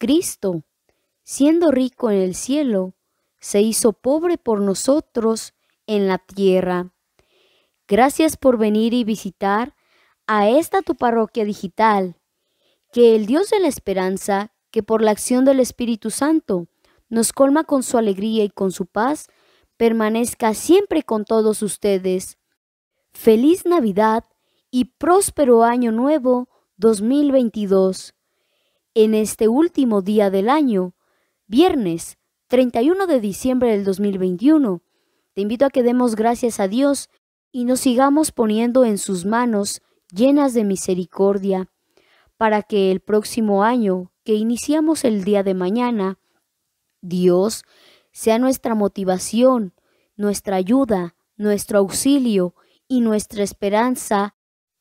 Cristo, siendo rico en el cielo, se hizo pobre por nosotros en la tierra. Gracias por venir y visitar a esta tu parroquia digital. Que el Dios de la esperanza, que por la acción del Espíritu Santo nos colma con su alegría y con su paz, permanezca siempre con todos ustedes. Feliz Navidad y próspero año nuevo 2022. En este último día del año, viernes 31 de diciembre del 2021, te invito a que demos gracias a Dios y nos sigamos poniendo en sus manos llenas de misericordia, para que el próximo año que iniciamos el día de mañana, Dios sea nuestra motivación, nuestra ayuda, nuestro auxilio y nuestra esperanza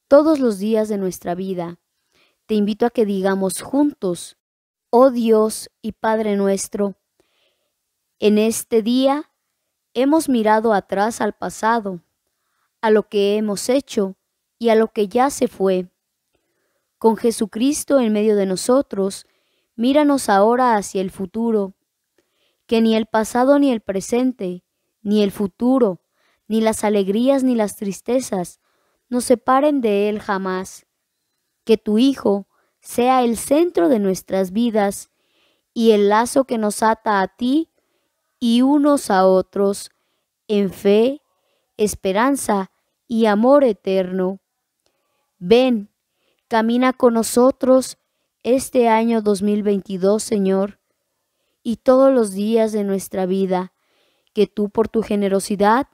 todos los días de nuestra vida. Te invito a que digamos juntos, oh Dios y Padre nuestro, en este día hemos mirado atrás al pasado, a lo que hemos hecho y a lo que ya se fue. Con Jesucristo en medio de nosotros, míranos ahora hacia el futuro que ni el pasado ni el presente, ni el futuro, ni las alegrías ni las tristezas nos separen de Él jamás. Que tu Hijo sea el centro de nuestras vidas y el lazo que nos ata a ti y unos a otros en fe, esperanza y amor eterno. Ven, camina con nosotros este año 2022, Señor y todos los días de nuestra vida, que tú por tu generosidad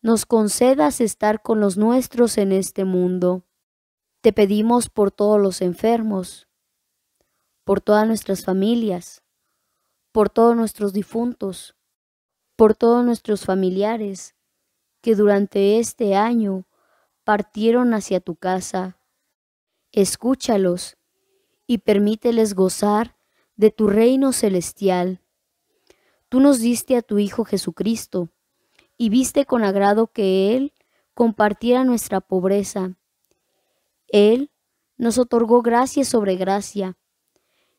nos concedas estar con los nuestros en este mundo. Te pedimos por todos los enfermos, por todas nuestras familias, por todos nuestros difuntos, por todos nuestros familiares que durante este año partieron hacia tu casa. Escúchalos y permíteles gozar de tu reino celestial. Tú nos diste a tu Hijo Jesucristo, y viste con agrado que Él compartiera nuestra pobreza. Él nos otorgó gracia sobre gracia,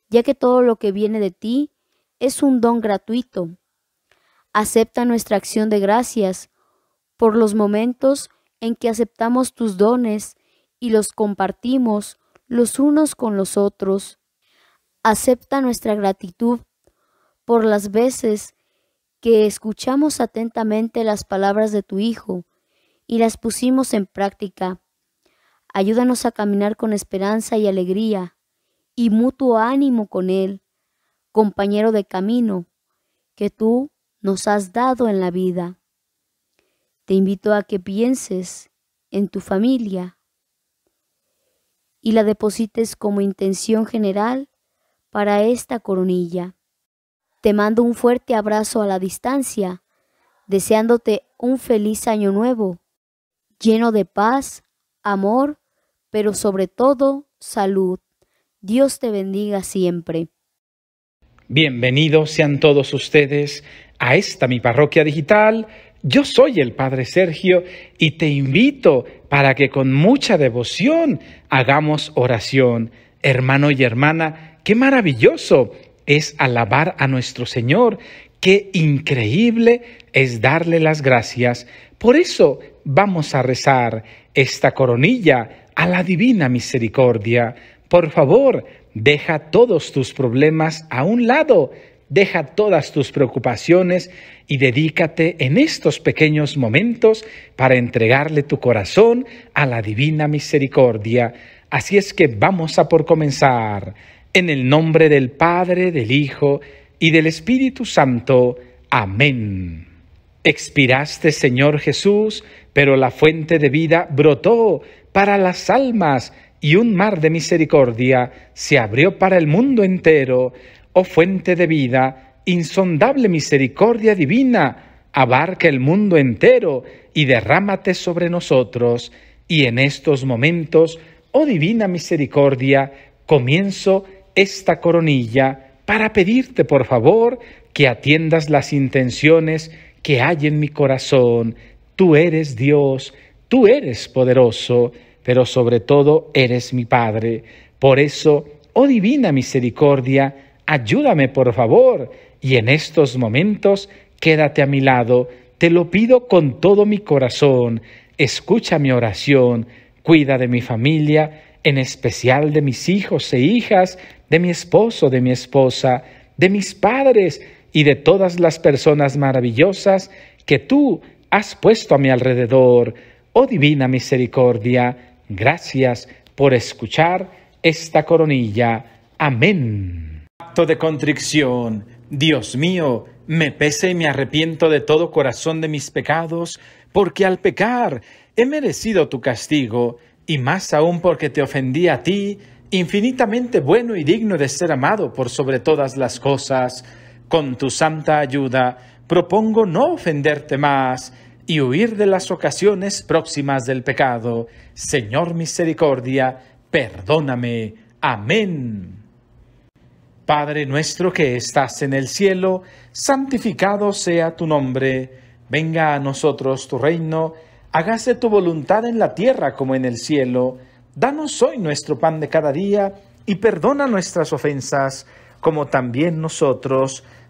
ya que todo lo que viene de ti es un don gratuito. Acepta nuestra acción de gracias por los momentos en que aceptamos tus dones y los compartimos los unos con los otros. Acepta nuestra gratitud por las veces que escuchamos atentamente las palabras de tu Hijo y las pusimos en práctica. Ayúdanos a caminar con esperanza y alegría y mutuo ánimo con Él, compañero de camino que tú nos has dado en la vida. Te invito a que pienses en tu familia y la deposites como intención general para esta coronilla. Te mando un fuerte abrazo a la distancia, deseándote un feliz año nuevo, lleno de paz, amor, pero sobre todo salud. Dios te bendiga siempre. Bienvenidos sean todos ustedes a esta mi parroquia digital. Yo soy el Padre Sergio y te invito para que con mucha devoción hagamos oración. Hermano y hermana, Qué maravilloso es alabar a nuestro Señor, qué increíble es darle las gracias. Por eso vamos a rezar esta coronilla a la divina misericordia. Por favor, deja todos tus problemas a un lado, deja todas tus preocupaciones y dedícate en estos pequeños momentos para entregarle tu corazón a la divina misericordia. Así es que vamos a por comenzar. En el nombre del Padre, del Hijo y del Espíritu Santo. Amén. Expiraste, Señor Jesús, pero la fuente de vida brotó para las almas y un mar de misericordia se abrió para el mundo entero. Oh fuente de vida, insondable misericordia divina, abarca el mundo entero y derrámate sobre nosotros. Y en estos momentos, oh divina misericordia, comienzo esta coronilla para pedirte, por favor, que atiendas las intenciones que hay en mi corazón. Tú eres Dios, tú eres poderoso, pero sobre todo eres mi Padre. Por eso, oh divina misericordia, ayúdame por favor. Y en estos momentos, quédate a mi lado. Te lo pido con todo mi corazón. Escucha mi oración. Cuida de mi familia, en especial de mis hijos e hijas, de mi esposo, de mi esposa, de mis padres y de todas las personas maravillosas que tú has puesto a mi alrededor. Oh divina misericordia, gracias por escuchar esta coronilla. Amén. Acto de contrición. Dios mío, me pese y me arrepiento de todo corazón de mis pecados, porque al pecar he merecido tu castigo, y más aún porque te ofendí a ti, infinitamente bueno y digno de ser amado por sobre todas las cosas. Con tu santa ayuda, propongo no ofenderte más y huir de las ocasiones próximas del pecado. Señor misericordia, perdóname. Amén. Padre nuestro que estás en el cielo, santificado sea tu nombre. Venga a nosotros tu reino, hágase tu voluntad en la tierra como en el cielo. Danos hoy nuestro pan de cada día y perdona nuestras ofensas, como también nosotros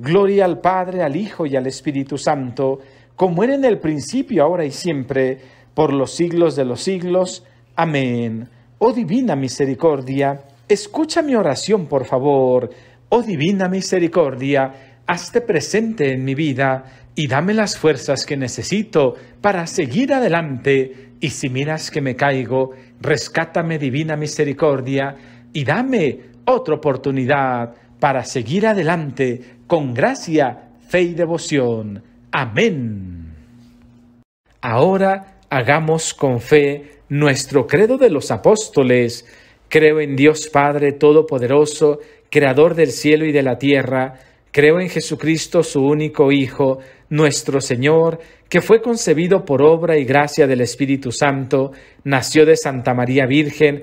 Gloria al Padre, al Hijo y al Espíritu Santo, como era en el principio, ahora y siempre, por los siglos de los siglos. Amén. Oh divina misericordia, escucha mi oración, por favor Oh divina misericordia, hazte presente en mi vida y dame las fuerzas que necesito para seguir adelante. Y si miras que me caigo, rescátame divina misericordia y dame otra oportunidad para seguir adelante con gracia, fe y devoción. Amén. Ahora hagamos con fe nuestro credo de los apóstoles. Creo en Dios Padre Todopoderoso, Creador del cielo y de la tierra, creo en Jesucristo, su único Hijo, nuestro Señor, que fue concebido por obra y gracia del Espíritu Santo, nació de Santa María Virgen,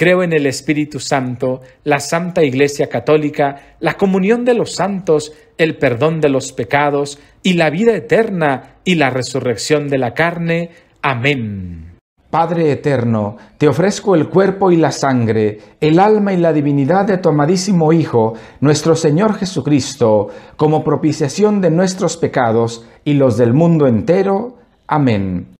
Creo en el Espíritu Santo, la Santa Iglesia Católica, la comunión de los santos, el perdón de los pecados y la vida eterna y la resurrección de la carne. Amén. Padre eterno, te ofrezco el cuerpo y la sangre, el alma y la divinidad de tu amadísimo Hijo, nuestro Señor Jesucristo, como propiciación de nuestros pecados y los del mundo entero. Amén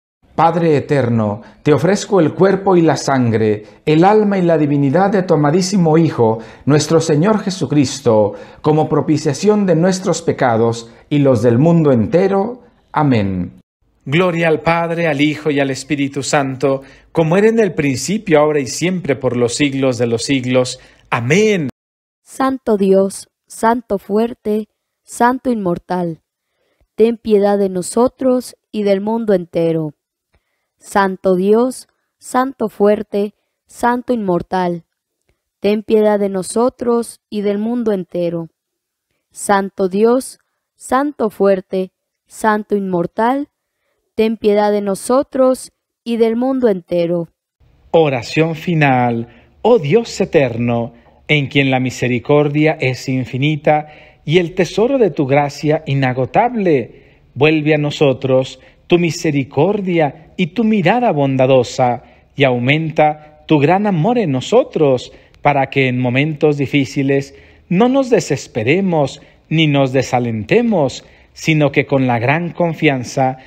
Padre eterno, te ofrezco el cuerpo y la sangre, el alma y la divinidad de tu amadísimo Hijo, nuestro Señor Jesucristo, como propiciación de nuestros pecados y los del mundo entero. Amén. Gloria al Padre, al Hijo y al Espíritu Santo, como era en el principio, ahora y siempre, por los siglos de los siglos. Amén. Santo Dios, Santo fuerte, Santo inmortal, ten piedad de nosotros y del mundo entero. Santo Dios, Santo fuerte, Santo inmortal, ten piedad de nosotros y del mundo entero. Santo Dios, Santo fuerte, Santo inmortal, ten piedad de nosotros y del mundo entero. Oración final, oh Dios eterno, en quien la misericordia es infinita y el tesoro de tu gracia inagotable, vuelve a nosotros tu misericordia y tu mirada bondadosa y aumenta tu gran amor en nosotros para que en momentos difíciles no nos desesperemos ni nos desalentemos, sino que con la gran confianza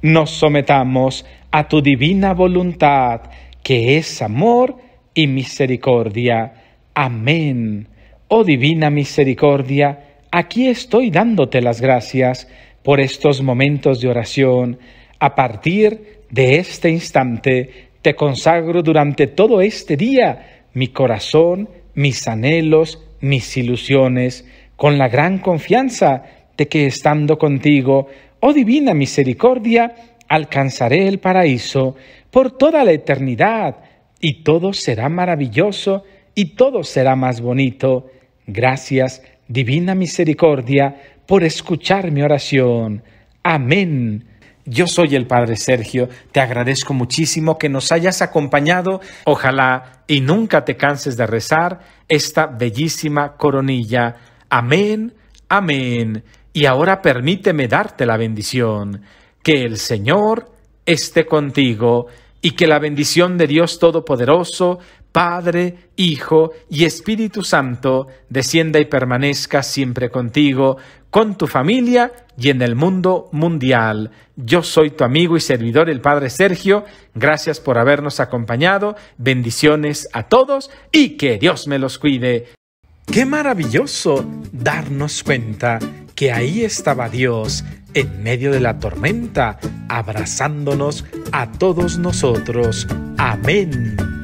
nos sometamos a tu divina voluntad, que es amor y misericordia. Amén. Oh divina misericordia, aquí estoy dándote las gracias por estos momentos de oración. A partir de este instante, te consagro durante todo este día mi corazón, mis anhelos, mis ilusiones, con la gran confianza de que estando contigo, oh divina misericordia, alcanzaré el paraíso por toda la eternidad, y todo será maravilloso y todo será más bonito. Gracias, divina misericordia, por escuchar mi oración. Amén. Yo soy el Padre Sergio, te agradezco muchísimo que nos hayas acompañado. Ojalá y nunca te canses de rezar esta bellísima coronilla. Amén, amén. Y ahora permíteme darte la bendición. Que el Señor esté contigo y que la bendición de Dios Todopoderoso, Padre, Hijo y Espíritu Santo, descienda y permanezca siempre contigo, con tu familia y en el mundo mundial. Yo soy tu amigo y servidor, el Padre Sergio. Gracias por habernos acompañado. Bendiciones a todos y que Dios me los cuide. Qué maravilloso darnos cuenta que ahí estaba Dios en medio de la tormenta, abrazándonos a todos nosotros. Amén.